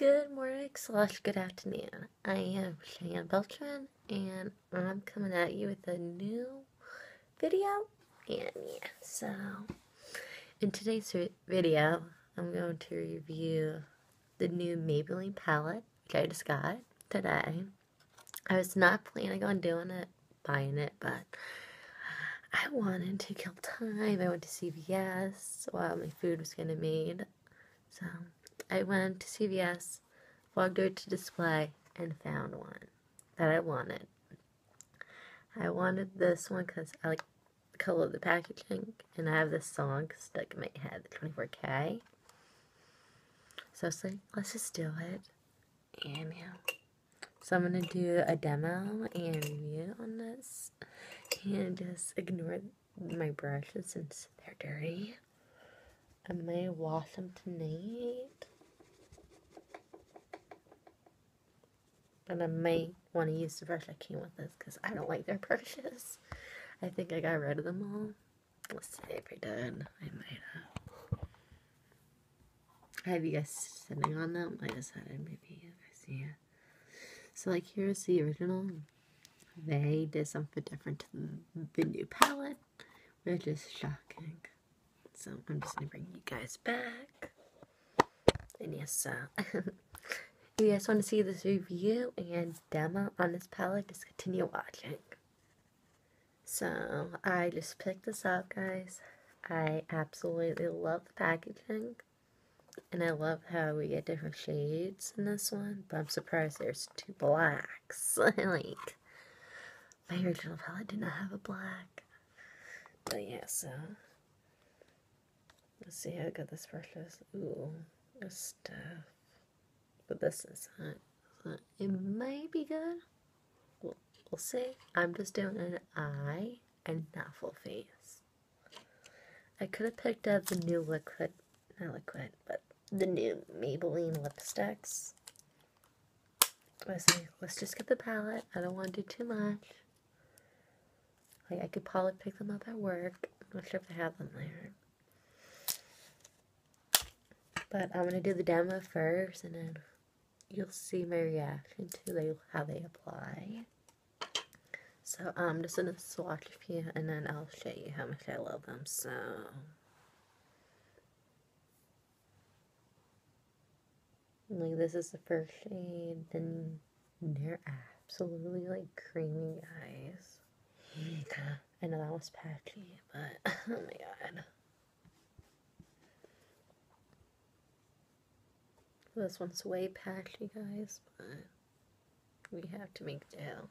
Good morning slash good afternoon. I am Cheyenne Beltran and I'm coming at you with a new video. And yeah, so in today's video, I'm going to review the new Maybelline palette, which I just got today. I was not planning on doing it, buying it, but I wanted to kill time. I went to CVS while my food was getting made. So I went to CVS, logged over to display, and found one that I wanted. I wanted this one because I like the color of the packaging, and I have this song stuck in my head, the 24K. So I was like, let's just do it. And yeah. So I'm going to do a demo and review on this. And just ignore my brushes since they're dirty. I may wash them tonight. And I may want to use the brush I came with this because I don't like their brushes. I think I got rid of them all. Let's see if I did. I might have. I have you guys sitting on them. I decided maybe you guys see it. So like here's the original. They did something different to the new palette, which is shocking. So I'm just gonna bring you guys back. And yes, uh, If you guys want to see this review and demo on this palette, just continue watching. So, I just picked this up, guys. I absolutely love the packaging. And I love how we get different shades in this one. But I'm surprised there's two blacks. like, my original palette did not have a black. But yeah, so. Let's see how good this brush is. Ooh, this stuff but this isn't. It might be good. We'll, we'll see. I'm just doing an eye and not full face. I could have picked up the new liquid, not liquid, but the new Maybelline lipsticks. Let's see, let's just get the palette. I don't want to do too much. Like I could probably pick them up at work. I'm not sure if I have them there. But I'm gonna do the demo first and then you'll see my reaction to they, how they apply. So I'm just going to swatch a few and then I'll show you how much I love them. So... Like this is the first shade, then they're absolutely like creamy eyes. I know that was patchy, but oh my god. This one's way patchy, guys, but we have to make do.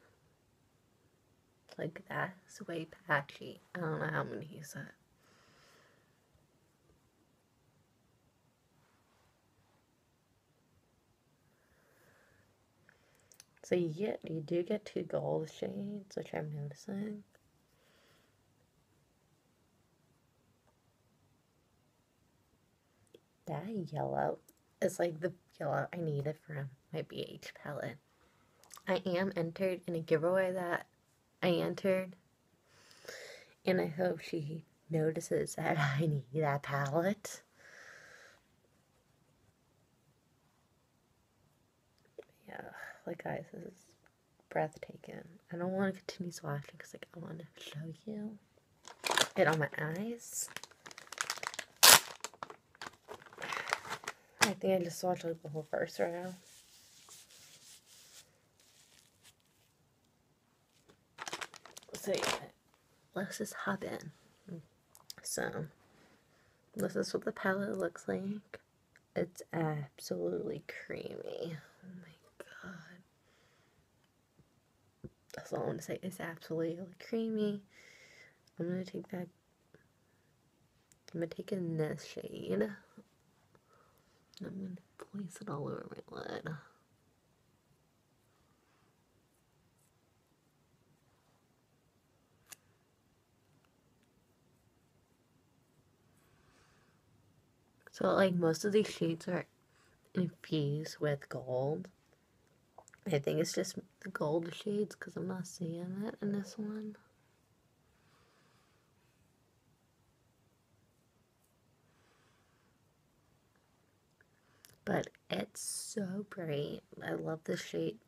Like that's way patchy. I don't know how many he said. So you get you do get two gold shades, which I'm noticing. That yellow is like the yellow I needed for my BH palette. I am entered in a giveaway that I entered, and I hope she notices that I need that palette. Yeah, like guys, this is breathtaking. I don't want to continue swatching because like I want to show you it on my eyes. I think I just watched like the whole first right now. So yeah, let's just hop in. So, this is what the palette looks like. It's absolutely creamy. Oh my god. That's all I want to say. It's absolutely creamy. I'm to take that. I'm to take in this shade. I'm going to place it all over my lid. So like most of these shades are infused with gold. I think it's just the gold shades because I'm not seeing it in this one. But it's so bright. I love this shade.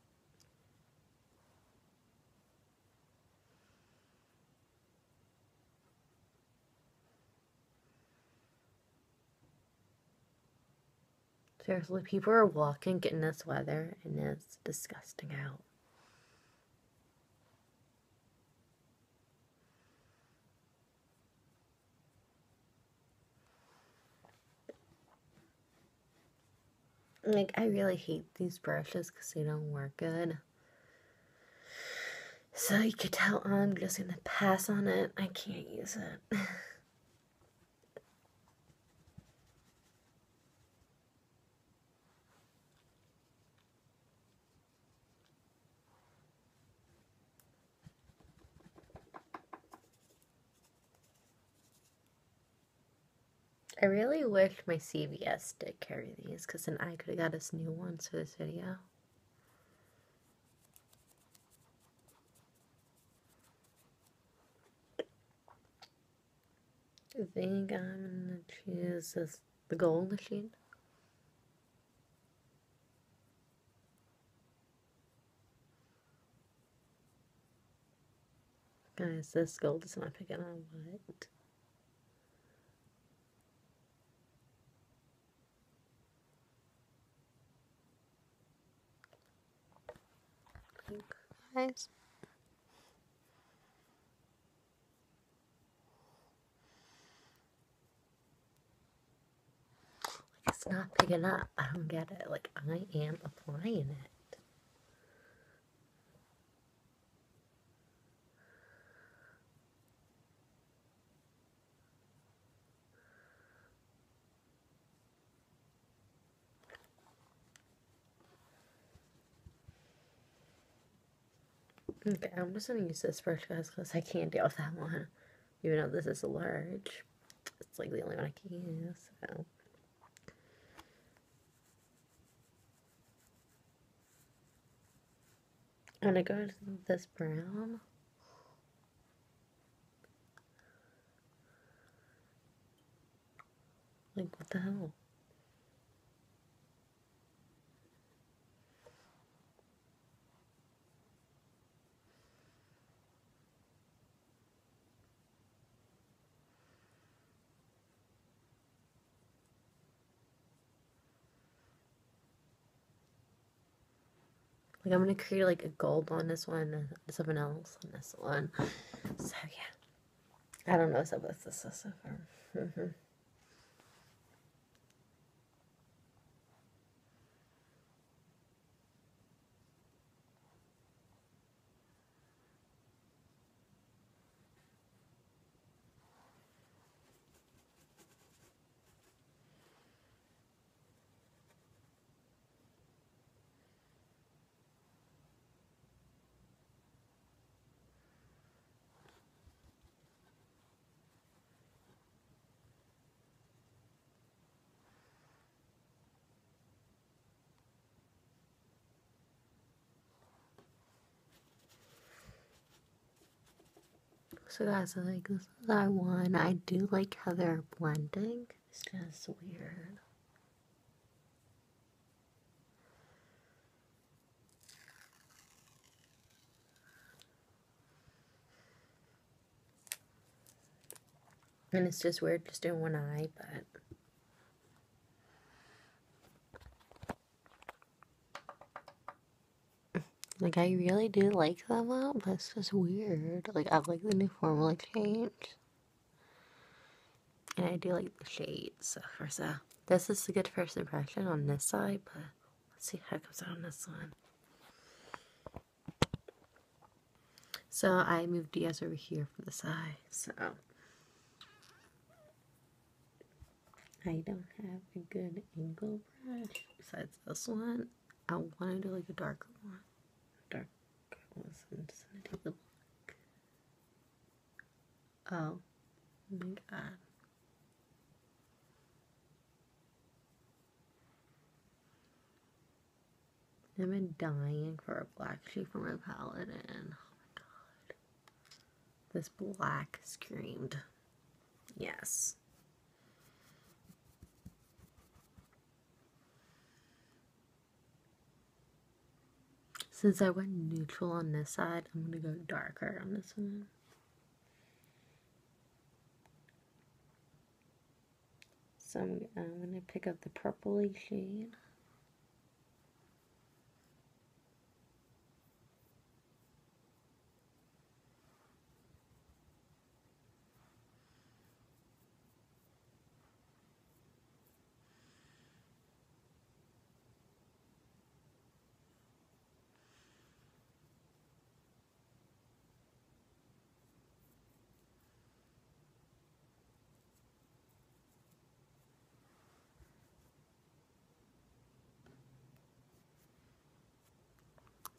Seriously, people are walking in this weather and it's disgusting out. Like, I really hate these brushes because they don't work good. So you could tell I'm just gonna pass on it. I can't use it. really wish my CVS did carry these because then I could have got us new ones for this video. I think I'm gonna choose this, the gold machine. Guys, this gold is not picking on what? Guys. It's not picking up. I don't get it. Like, I am applying it. Okay, I'm just gonna use this brush, guys, because I can't deal with that one. Even though this is large, it's like the only one I can use. So. I'm gonna go to this brown. Like, what the hell? I'm gonna create like a gold on this one and something else on this one. So yeah. I don't know so this is so. Guys, I like this is our one. I do like how they're blending. It's just weird. And it's just weird just doing one eye, but Like, I really do like them but it's just weird. Like, I like the new formula change. And I do like the shades. So, so, uh, this is a good first impression on this side, but let's see how it comes out on this one. So, I moved Diaz over here for the side, so. I don't have a good angle brush besides this one. I want to do like a darker one was I'm just gonna take the black. Oh my god. I've been dying for a black shade for my palette and oh my god. This black screamed. Yes. Since I went neutral on this side, I'm going to go darker on this one. So I'm, I'm going to pick up the purpley shade.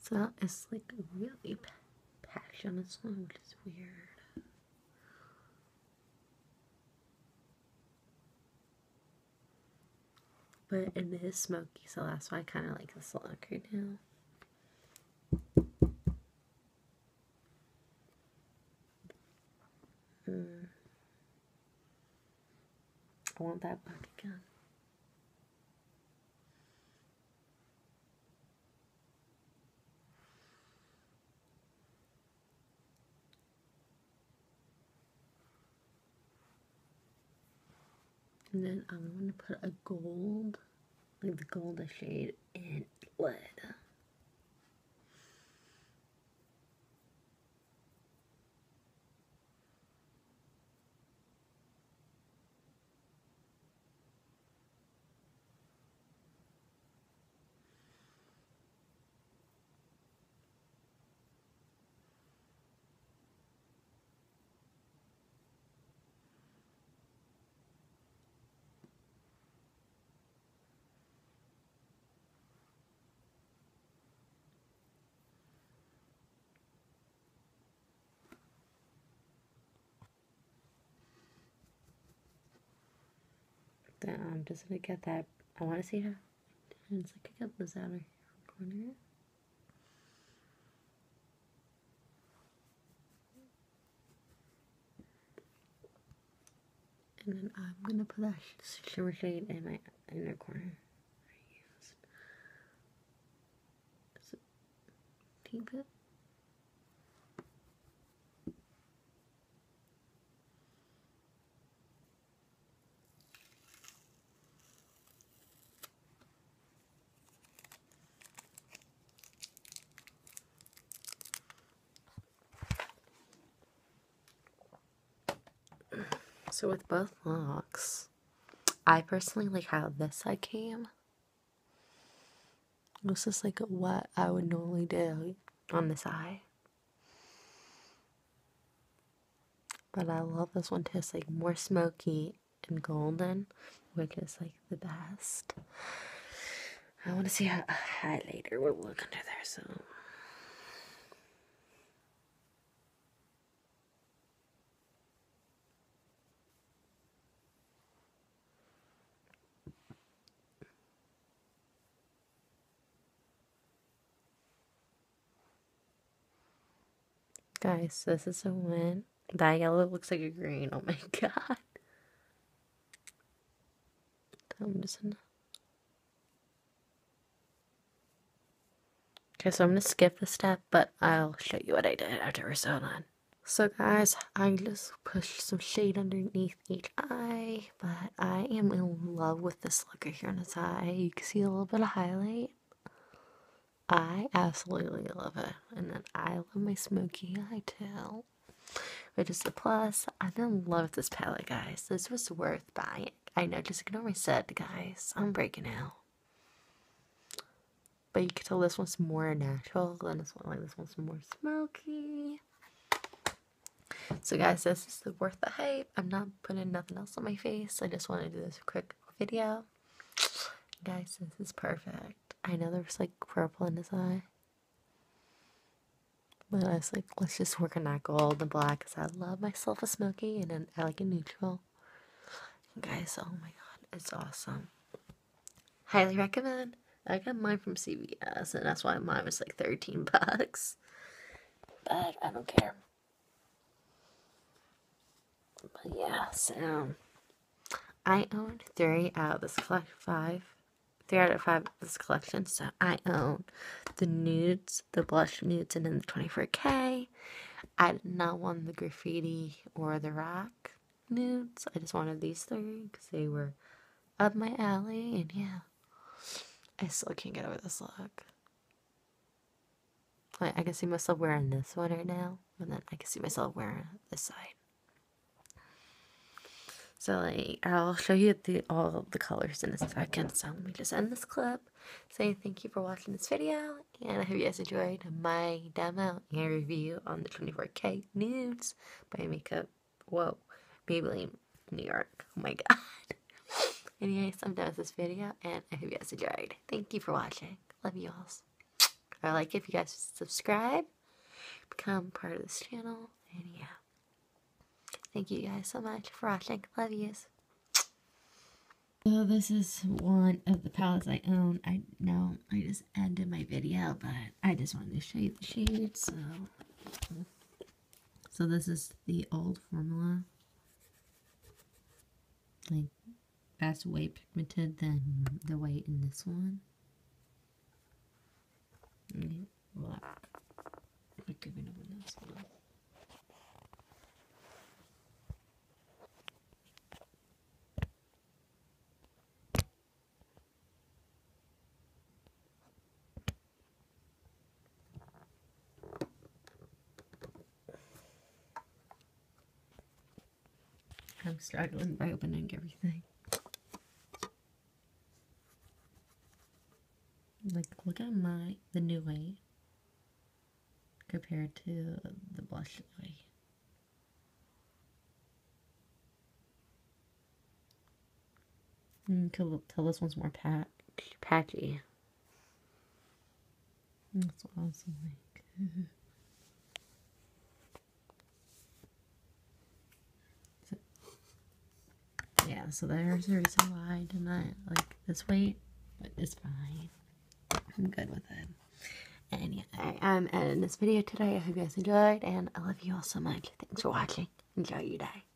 So it's like really packed on its own, which is weird. But it is smoky, so that's why I kind of like this look right now. Mm. I want that back And then I'm to put a gold, like the gold shade in lead. Then I'm just gonna get that. I want to see how. It's like I got this outer corner. And then I'm gonna put that shimmer shade in my inner corner. Is it deep it? So with both locks, I personally like how this side came. This is like what I would normally do on this eye. But I love this one too. It's like more smoky and golden, which is like the best. I want to see how a highlighter would look under there, so Guys, this is a win. That yellow looks like a green. Oh my god. I'm just gonna... Okay, so I'm gonna skip the step, but I'll show you what I did after so done. So guys, I just pushed some shade underneath each eye, but I am in love with this look right here on his eye. You can see a little bit of highlight. I absolutely love it. And then I love my smoky eye too. Which is a plus. I then love with this palette, guys. This was worth buying. I know, just ignore my set, guys. I'm breaking out. But you can tell this one's more natural than this one. Like this one's more smoky. So guys, this is the worth the hype. I'm not putting nothing else on my face. I just want to do this quick video. Guys, this is perfect. I know there's like purple in his eye. But I was like, let's just work on that gold and black because I love myself a smoky and then I like a neutral. guys, oh my god, it's awesome. Highly recommend. I got mine from CVS and that's why mine was like 13 bucks. But I don't care. But yeah, so I owned three out of this five three out of five of this collection. So I own the nudes, the blush nudes, and then the 24K. I did not want the graffiti or the rock nudes. I just wanted these three because they were up my alley. And yeah, I still can't get over this look. Like, I can see myself wearing this one right now, and then I can see myself wearing this side. So like I'll show you the all the colors in a second. So let me just end this clip. Say thank you for watching this video and I hope you guys enjoyed my demo and review on the 24K Nudes by Makeup Whoa Maybelline New York. Oh my god. Anyways, I'm done with this video and I hope you guys enjoyed. Thank you for watching. Love you all. I like if you guys subscribe, become part of this channel, and yeah. Thank you guys so much for watching. Love yous. So this is one of the palettes I own. I know I just ended my video, but I just wanted to show you the shades. So, so this is the old formula. Like that's way pigmented than the white in this one. Black. I could be this one. I'm struggling by opening everything. Like, look at my, the new way compared to the blush way. Mm, until, until this one's more pat, patchy. That's what I was. yeah, so there's the reason why I did not like this weight, but it's fine. I'm good with it. Um, and yeah, I am ending this video today. I hope you guys enjoyed, and I love you all so much. Thanks for watching. Enjoy your day.